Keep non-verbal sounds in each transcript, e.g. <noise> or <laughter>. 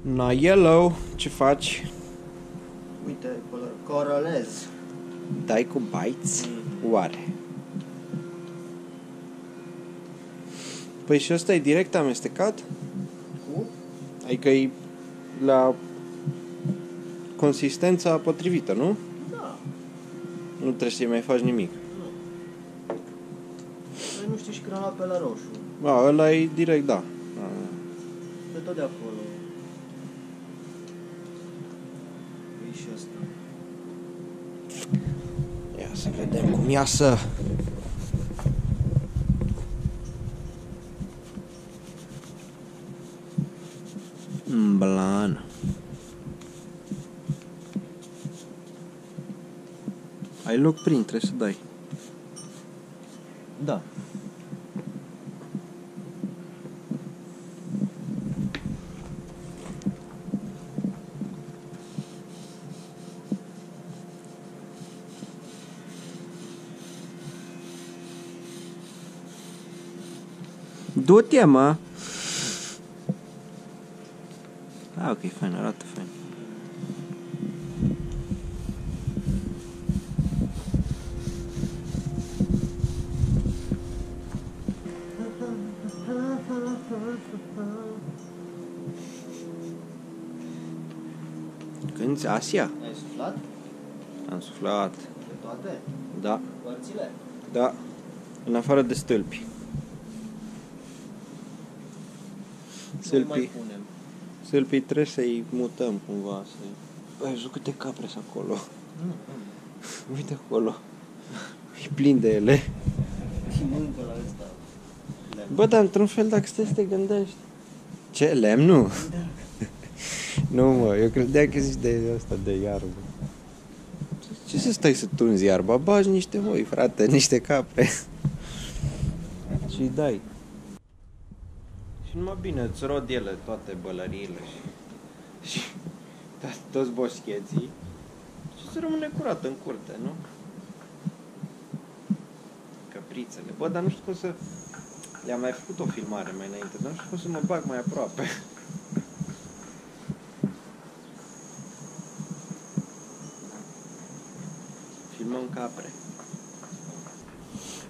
Na, Yellow, ce faci? Uite, color, corolez. Dai cu bites? Oare? Păi și ăsta e direct amestecat? Cu? Adică e la consistența potrivită, nu? Da. Nu trebuie să-i mai faci nimic. Păi nu știi și când am luat pe la roșu. Ba, ăla e direct, da. Da. De tot de acolo. E și ăsta. Ia să vedem cum iasă. Blan. Ai loc prin, trebuie să dai. Da. Du-te, mă! Ah, ok, fain, arată fain. Cânti Asia? Ai suflat? Am suflat. De toate? Da, Părțile? da. În afară de stâlpi. Nu mai Stâlpii, punem. stâlpii trebuie să-i mutăm cumva. Să Băi, văzut câte capre sunt acolo. Nu, nu. <laughs> Uite acolo. E plin de ele. Și mâncă la ăsta. Lemn. Bă, dar într-un fel, dacă stai să te gândești... Ce, lemnul? <laughs> nu, mă, eu credeam că zici de asta, de iarbă. Ce să stai să tunzi iarba? Bagi niște oi, frate, niște capre. Și dai. Și numai bine, îți rod ele toate bălăriile și, și to- toți boscheții și să rămâne curat în curte, nu? Căprițele. Bă, dar nu știu cum să... Le-am mai făcut o filmare mai înainte, dar nu știu cum să mă bag mai aproape. Filmăm capre.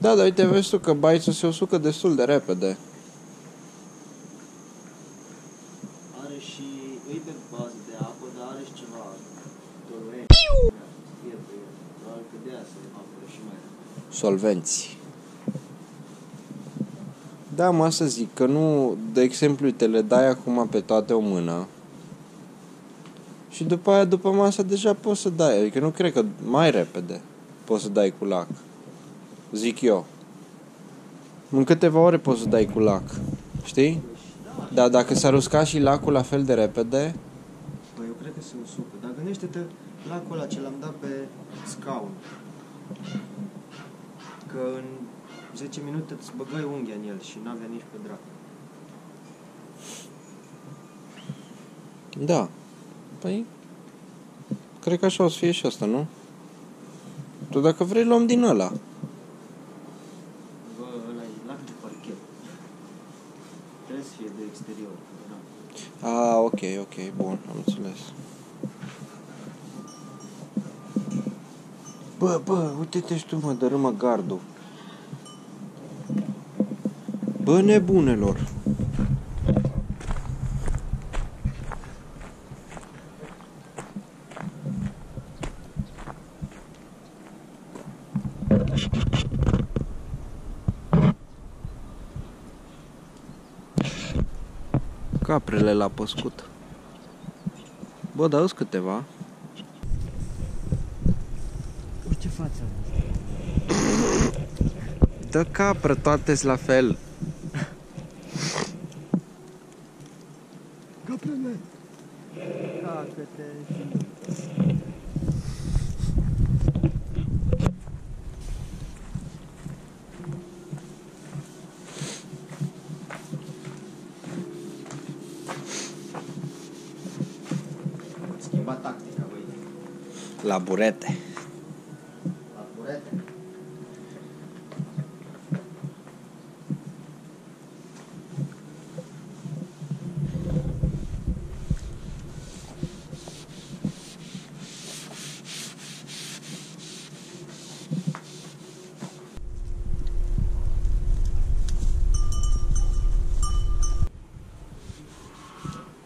Da, dar uite, vezi tu că baițul se usucă destul de repede. Are și... E pe bază de apă, dar are și ceva dolorent. Fierbe el. Probabil că de aia se apără și mai repede. Solvenți. Da, mă, să zic că nu, de exemplu, te le dai acum pe toate o mână și după aia, după masă, deja poți să dai, adică nu cred că mai repede poți să dai cu lac, zic eu. În câteva ore poți să dai cu lac, știi? Da. Dar dacă s-ar usca și lacul la fel de repede, Păi eu cred că se usucă. Dar gândește-te lacul ăla ce l-am dat pe scaun. Că în 10 minute îți băgai unghia în el și n-avea nici pe dracu. da. Păi, cred că așa o să fie și asta, nu? Tu dacă vrei luăm din ăla. Bă, ăla e lac de parchet. Trebuie să fie de exterior. Da. Ah, ok, ok, bun, am înțeles. Bă, bă, uite-te și tu, mă, dărâmă gardul. Bă, nebunelor. Caprele la păscut. Bă, dar auzi câteva. Uite ce față Dă capră, toate la fel. Caprele! Cacă-te Schimba tactica, băi. La burete. La burete.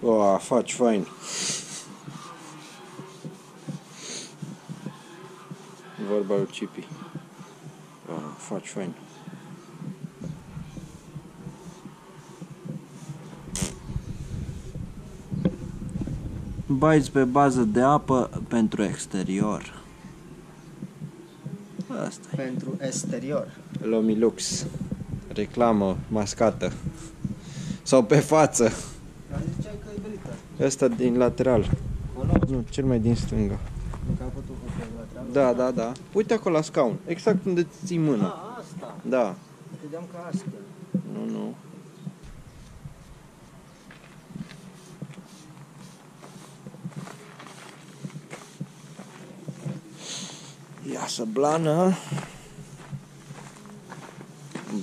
O, faci fain. Vorba lui Cipi. O, faci fain. Baiți pe bază de apă pentru exterior. Asta e. Pentru exterior. Lomilux. Reclamă mascată. Sau pe față. Dar ziceai că e brită. Ăsta din lateral. Acolo? Nu, cel mai din stânga. În capătul cu lateral. Da, da, da. Uite acolo la scaun. Exact unde ți ții mâna. Ah, asta. Da. Credeam că astea. Nu, nu. Iasă blană.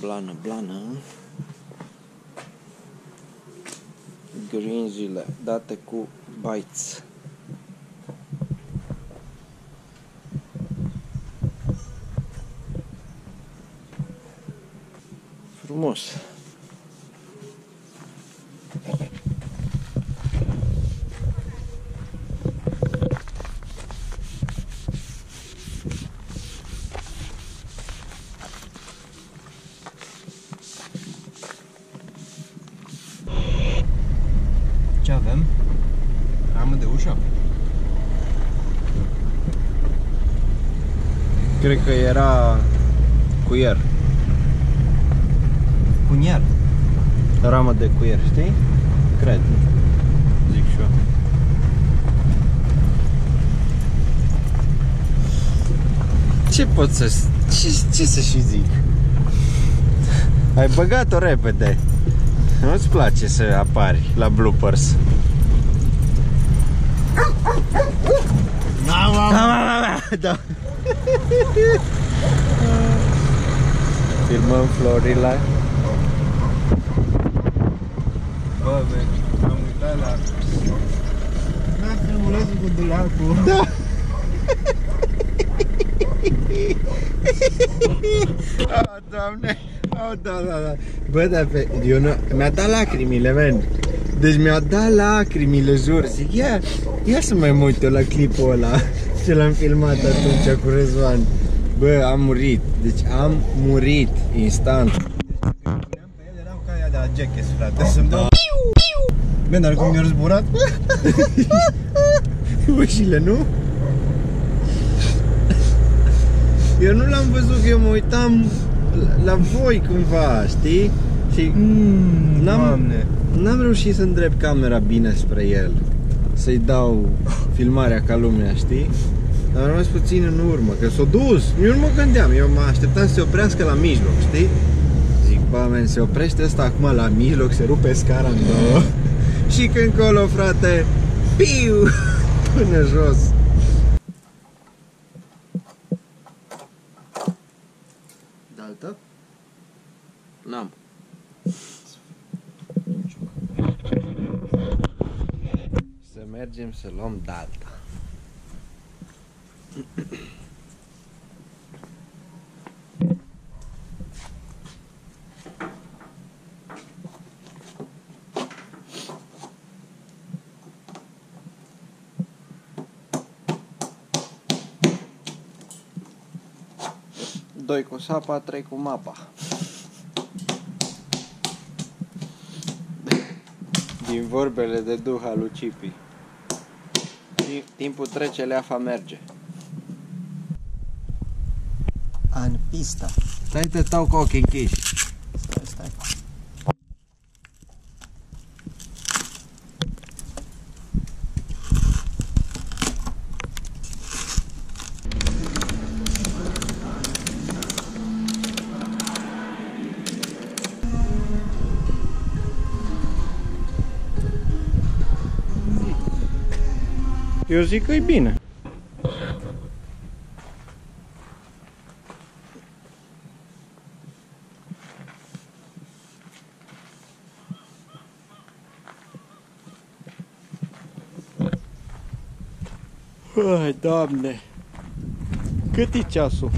Blană, blană. Grinzile date cu bites. Frumos. Ce avem? Ramă de ușă? Cred că era cuier. Cunier. Ramă de cuier, știi? Cred. Zic și eu. Ce pot să... Ce, ce să și zic? Ai băgat-o repede. Nu-ți place să apari la bloopers. Da, Da, da, da, da. Filmăm florile. Bă, bă, am uitat la... Da, filmulează cu dulapul. Da. <laughs> Oh, doamne. Oh, da, da, da. Bă, dar pe... Eu nu... Mi-a dat lacrimile, man. Deci mi-a dat lacrimile, jur. Zic, ia, ia să mai mă uit eu la clipul ăla <laughs> ce l-am filmat atunci cu Răzvan. Bă, am murit. Deci am murit instant. Puneam pe el, eram ca aia de la Jackass, frate, să-mi dau... Bine, dar cum mi-a zburat? <laughs> Ușile, nu? Eu nu l-am văzut, că eu mă uitam la, la voi cumva, știi? Și Mm, N-am- Doamne. n-am reușit să îndrept camera bine spre el. Să-i dau filmarea ca lumea, știi? Dar am rămas puțin în urmă, că s-a dus. Eu nu mă gândeam, eu mă așteptam să se oprească la mijloc, știi? Zic, bă, men, se oprește ăsta acum la mijloc, se rupe scara în două. <laughs> Și când colo, frate, piu, <laughs> până jos. Daltă? N-am. Să mergem să luăm dalta. Doi cu sapa, trei cu mapa. Din vorbele de duha lui Cipi. Tim- Timpul trece, leafa merge. În pista. Stai te stau cu ochii închiși. Eu zic că e bine. Ai, doamne! Cât e ceasul?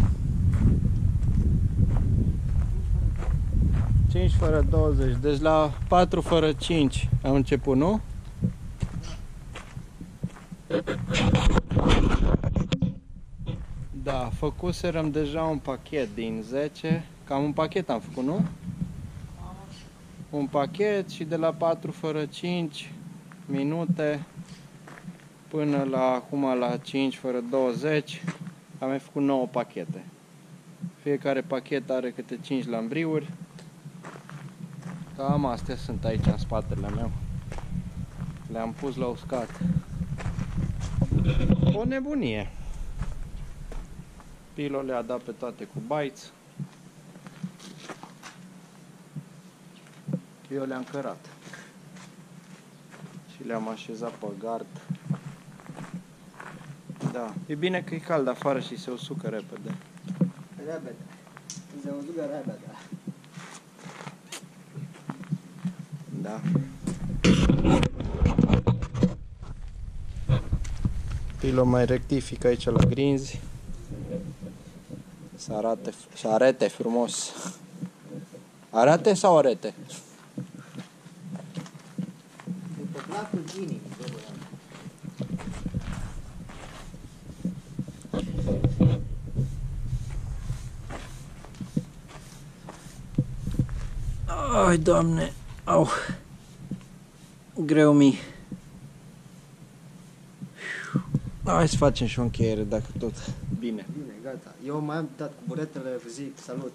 5 fără 20, deci la 4 fără 5 am început, nu? Da, făcuserăm deja un pachet din 10, cam un pachet am făcut, nu? Un pachet și de la 4 fără 5 minute până la acum la 5 fără 20 am mai făcut 9 pachete. Fiecare pachet are câte 5 lambriuri. Cam astea sunt aici în spatele meu. Le-am pus la uscat. O nebunie. Pilo le-a dat pe toate cu bytes. Eu le-am cărat. Și le-am așezat pe gard. Da. E bine că e cald afară și se usucă repede. Repede. Se usucă repede. Da. Pilo mai rectifică aici la grinzi. Să arate, să arate frumos. Arate sau arete? După placul inimii, bă, băiat. Ai, doamne, au. Greu mi. Hai să facem și o încheiere, dacă tot. Bine. Bine, gata. Eu mai am dat cu buretele, vă zic salut.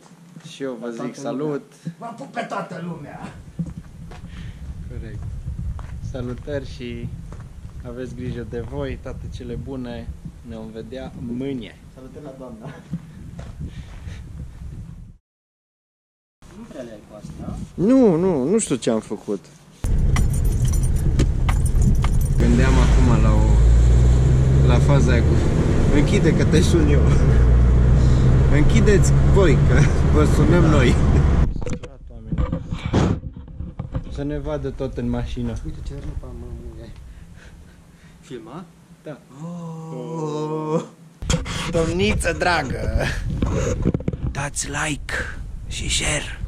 Și eu vă La zic toată salut. Vă pup pe toată lumea! Corect. Salutări și aveți grijă de voi, toate cele bune. Ne vom vedea mâine. Salutări la doamna. Nu prea le ai cu asta, Nu, nu, nu știu ce am făcut. Gândeam acum la o la faza aia cu închide că te sun eu. Închideți voi că vă sunăm noi. Să ne vadă tot în mașină. Uite ce râpa mă muie. Filma? Da. Oh. Domniță dragă! Dați like și share!